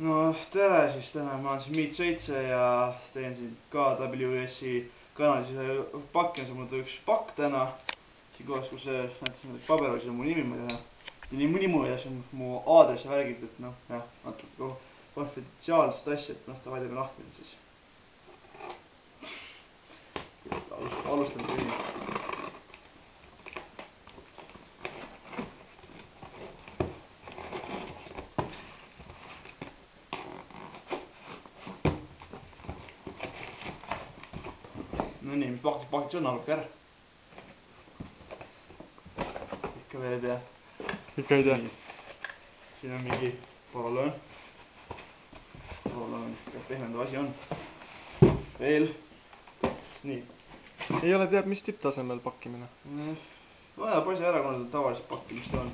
no tere siis, täna ma olen siin Meet seitse ja teen siin ka WS-i kanalis ühe pakki, on mul üks pakk täna. siin kohas, kus see, näed, paber oli, siin on mu nimi, ma ei tea. nii mõni muu ja see on mu aadress ja värgid, et noh, jah, natuke konfidentsiaalset asja, et noh, davai teeme lahti siis. alustame kõigepealt. Pakiks, pakiks on, algab ära. ikka veel ei tea. ikka ei tea. siin on mingi porolöön. porolöön, sihuke pehmendav asi on. veel. nii, ei ole teab mis tipptasemel pakkimine. vajab asja ära, kuna ta tavaliselt pakkimist on.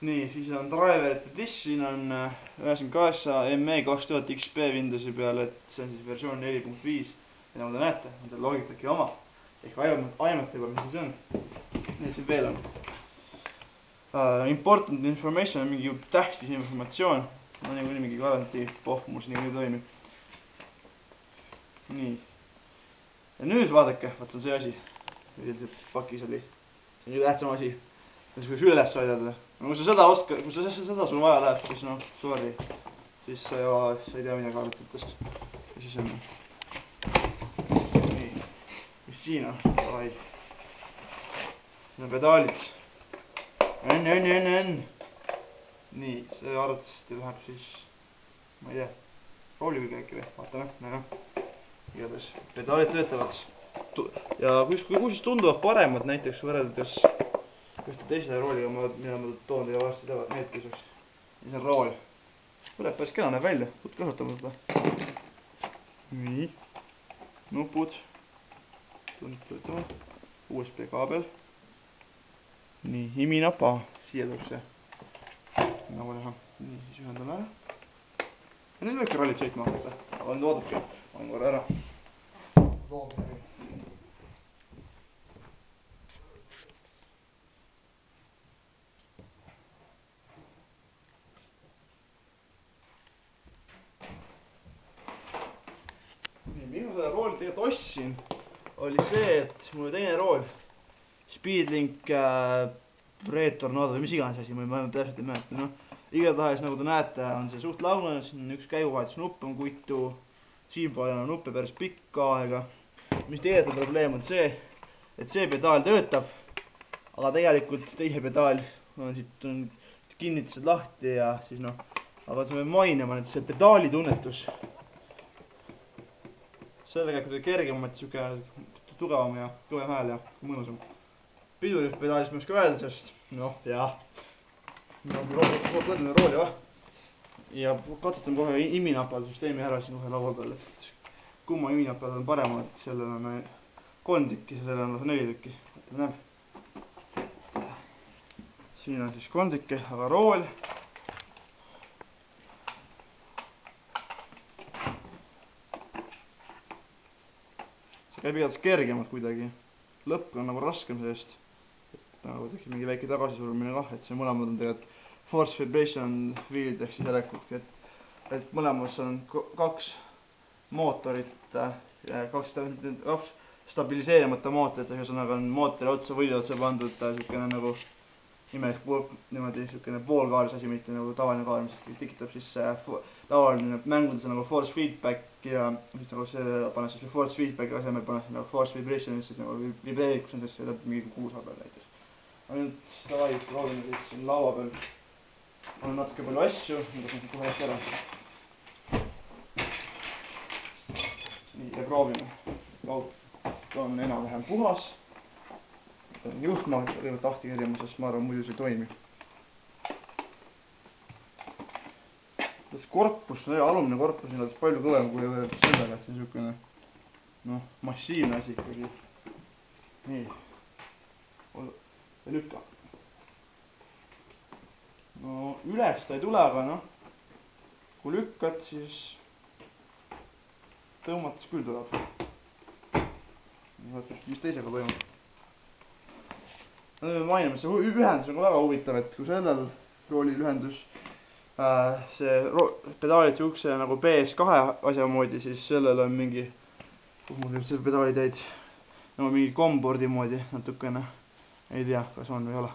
nii, siis on driverite disk, siin on üheksakümmend kaheksa ME kaks tuhat XP Windowsi peal, et see on siis versioon neli punkt viis. Ja nagu te näete, on tal loogikagi oma. ehk aimate, aimate juba, mis see on. mis siin veel on uh,? Important information on mingi tähtis informatsioon. no niikuinii mingi garantii, pohh, mul see niikuinii toimib. nii. ja nüüd vaadake, vot see on see asi. üldiselt pakis oli, see on kõige tähtsam asi. kuidas üles aidata. no kui sa seda oskad, kui sa seda sul vaja läheb, siis noh, sorry. siis sa ei, sa ei tea midagi arvutitest. ja siis on. Siin on, davai. siin on pedaalid. õnn, õnn, õnn, õnn. nii, see arvatavasti läheb siis, ma ei tea, rooli külge äkki või, vaatame, nojah. igatahes pedaalid töötavad ja kus, kusjuures tunduvad paremad näiteks võrreldes ühte teise rooliga, mida ma toon teile varsti taga näituseks. mis on rool. kuule, päris kena näeb välja, kasutame seda. nii, nupud, tundub töötama, USB kaabel. nii, iminapa, siia tuleb see. nagu näha, nii siis ühendame ära. ja nüüd võibki rallit sõitma hakata, ma olen korra ära. nii, minu seda rooli tegelikult ostsin, oli see, et mul oli teine rool, Speedlink äh, Red Tornado või mis iganes asi, ma ei täpselt ei mäleta, noh. igatahes nagu te näete, on see suht lagunenud, siin on üks käiguvahetusnupp on kuitu, siinpool on nuppe päris pikka aega. mis tegelikult probleem, on see, et see pedaal töötab, aga tegelikult teine pedaal on siit on kinnitused lahti ja siis noh, aga me peame mainima, et see pedaali tunnetus sellega kuidagi kergem, et sihuke tugevam ja kõvem hääl ja mõnusam. pidurispedaalis ma ei oska öelda, sest noh, jah. rooli, võrdleme rooli või. ja katsetan kohe iminapal süsteemi ära siin kohe laua peal, et kumma iminapad on paremad, sellel on kolm tükki, sellel on neli tükki, näeb. siin on siis kolm tükki, aga rool käib igatahes kergemalt kuidagi. lõpp on nagu raskem sellest. et nagu tekib mingi väike tagasisurumine kah, et see mõlemad on tegelikult force vibration wheel'id ehk siis järelikult, et, et mõlemas on kaks mootorit, kaks, kaks stabiliseerimata mootorit, ühesõnaga on mootori otsa võidi otsa pandud äh, siukene nagu imelik pool, niimoodi siukene poolkaaris asi, mitte nagu tavaline kaar, mis tekitab siis äh, fo- tavaline mängudes nagu force feedback ja siis nagu see paned siis force feedbacki asemel paned sinna force vibration, siis nagu vib- vibreerib, kus on siis see mingi kuusa peal näiteks. aga nüüd davai, proovime siis siin laua peal. on natuke palju asju, mida siit kohe jätan ära. nii ja proovime. laud on enam-vähem puhas. Juhtma kõigepealt lahti kerima, sest ma arvan, muidu see ei toimi. korpus, see alumine korpus on alles palju kõvem kui võrreldes sellega, et see siukene noh, massiivne asi ikkagi. nii. ja lükka. no üles ta ei tule, aga noh, kui lükkad, siis tõmmates küll tuleb. vaata, mis teisega toimub. Me mainime, see hu- ühendus on ka väga huvitav, et kui sellel roolil ühendus äh, see ro- pedaalid siukse nagu BS2 asja moodi, siis sellel on mingi, kus mul nüüd see pedaalid jäid, nagu mingi kombordi moodi natukene. ei tea, kas on või ei ole.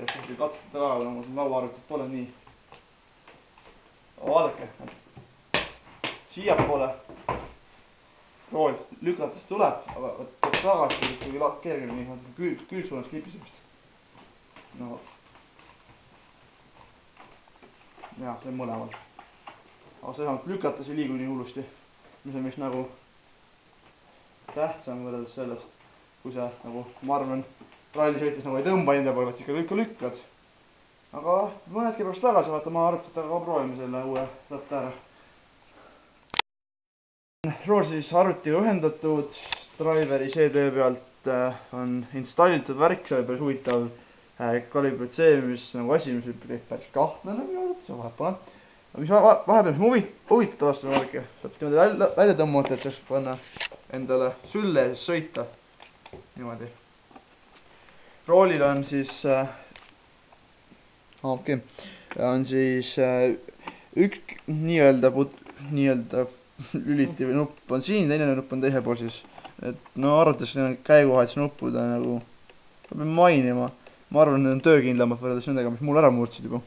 ja siis ei katsuta ka, aga mul siin lauaarvutit pole nii. vaadake, siiapoole rool lükates tuleb, aga vot tagasi ikkagi kergemini, küül, küülsuunas klipis vist. no jah, see on mõlemal. aga vähemalt lükates ei liigu nii hullusti, mis on vist nagu tähtsam võrreldes sellest, kui sa nagu, ma arvan, rallisõites nagu ei tõmba enda poole, vaid sa ikka lükkad. aga mõne hetke pärast tagasi vaatama arvutit, aga proovime selle uue ratta ära. rool siis arvutiga ühendatud, Driveri CD pealt äh, on installitud värk, see oli päris huvitav äh, kalibratseerimis nagu asi, mis käib päris kahtlane minu arvates, aga vahet pole. mis va- va- vahepeal, mis huvi-, huvitav vastu vaadake, saab niimoodi välja, välja tõmmata, et saaks panna endale sülle ja siis sõita. niimoodi. roolil on siis äh,, okei okay., on siis äh, üks nii-öelda nii-öelda lüliti või nupp on siin, teine nupp on teisel pool siis. Et no arvates need käiguvahetusnuppud on nagu, ma pean mainima, ma arvan, need on töökindlamad võrreldes nendega, mis mul ära murdsid juba.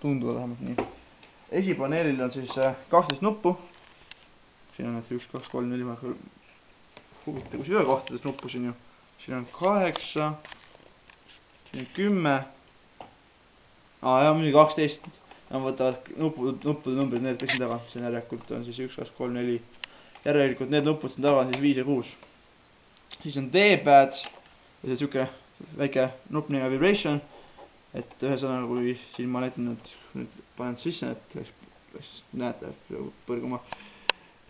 tunduvad vähemalt nii. esipaneelil on siis äh, kaksteist nuppu. siin on üks, kaks, kolm, neli, huvitav, kus ei ole kohtades nuppu siin ju. siin on kaheksa, siin on kümme. aa jaa, muidugi kaksteist. Nad võtavad nupud, nuppude numbrid, need kõik siin taga, see on järelikult on siis üks, kaks, kolm, neli. järelikult need nupud siin taga on siis viis ja kuus. Siis on D-pad ja see siuke väike nupp nimega vibration. et ühesõnaga, kui siin ma näitan nüüd, nüüd panen sisse, et läks, läks, näete, põrguma.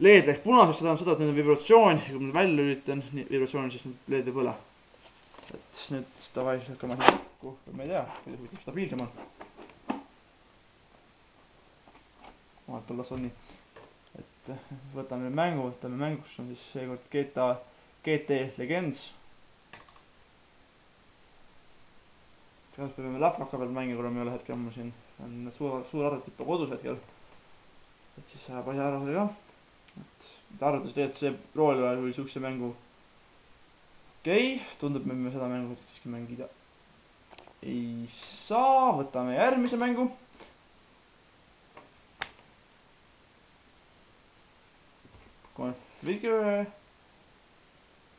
LED läks punaseks, see tähendab seda, et nüüd on vibratsioon ja kui ma välja lülitan nii vibratsiooni, siis nüüd LED ei põle. et nüüd davai, siis hakkame siin kokku, ma ei tea, kuidas huvitav stabiilsem on. vahepeal las on nii, et võtame mängu, võtame mänguks on siis seekord GTA, GT Legends. me peame läpaka peal mängima, kuna me ei ole hetkel ammu siin, on suur, suur arvuti ikka kodus hetkel. et siis läheb asja ära sellega. et arvates tegelikult see rool oli siukse mängu. okei okay,, tundub, et me seda mängu siiski mängida ei saa, võtame järgmise mängu configure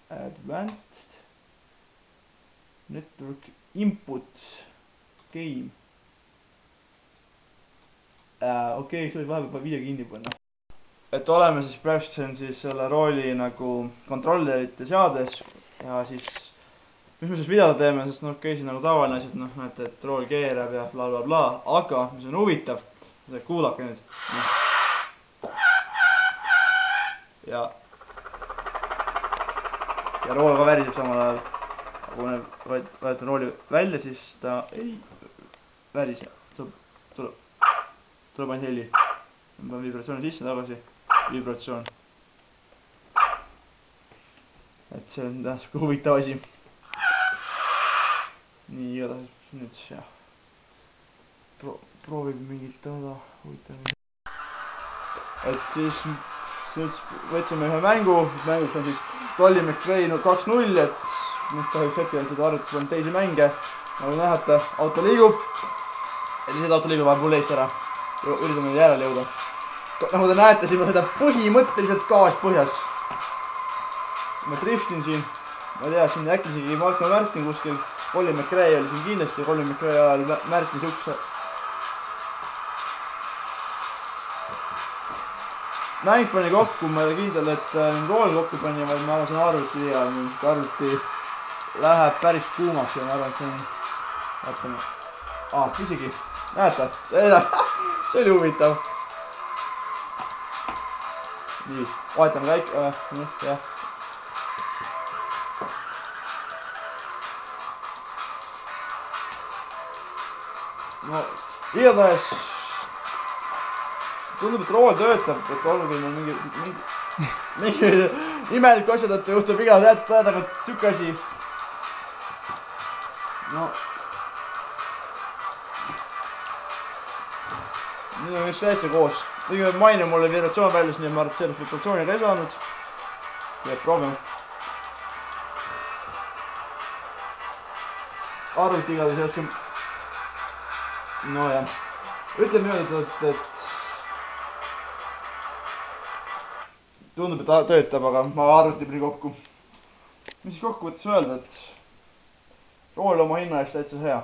advanced network input game äh,. okei okay,, see võib vahepeal video kinni panna. et oleme siis praegu siin siis selle rooli nagu kontrollerite seades ja siis mis me siis videoda teeme, sest noh, okei okay,, siin nagu tavaline asi, et noh, näete, et rool keerab ja blablabla bla,, bla, aga mis on huvitav, kuulake nüüd no.. ja, ja rool ka väriseb samal ajal. kui me vahet- vahetame rooli välja, siis ta ei värise, tuleb, tuleb, tuleb ainult heli. ma panen vibratsiooni sisse, tagasi, vibratsioon. et see on jah sihuke huvitav asi. nii, igatahes nüüd jah Pro,. proovime mingit toda huvitavat. et siis, siis võtsime ühe mängu, mänguks on siis Colin McRae no kaks null, et nüüd kahjuks hetkel seda arvutis polnud teisi mänge. nagu näete, auto liigub. ja lihtsalt auto liigub vahepeal eest ära. üritame järele jõuda. nagu te näete, siin on seda põhimõtteliselt gaas põhjas. ma driftin siin, ma ei tea, siin äkki isegi Marko Märtin kuskil, Colin McRae oli siin kindlasti, Colin McRae ajal mä- Märtin siukse. Mäng pani kokku, ma ei ole kindel, et äh, rool kokku pani, vaid ma arvan, see on arvuti viga, arvuti läheb päris kuumaks ja ma arvan, et see on, vaatame ah,, isegi, näete, see oli huvitav. nii, vahetame väike äh,, noh jah. no igatahes tundub, et rool töötab, et olgugi mul mingi, mingi, mingi imeliku asja tõttu juhtub iga teatud aja tagant siuke asi. no nüüd on vist täitsa koos. kõigepealt maine mulle vibratsioon väljas, nii et ma arvan, et sellest vibratsiooniga ei saanud. nii et proovime. arvuti igatahes ei oska. nojah, ütleme niimoodi, et, et tundub, et ta töötab, aga ma arvuti panin kokku. mis siis kokkuvõttes öelda, et rool oma hinna eest täitsa hea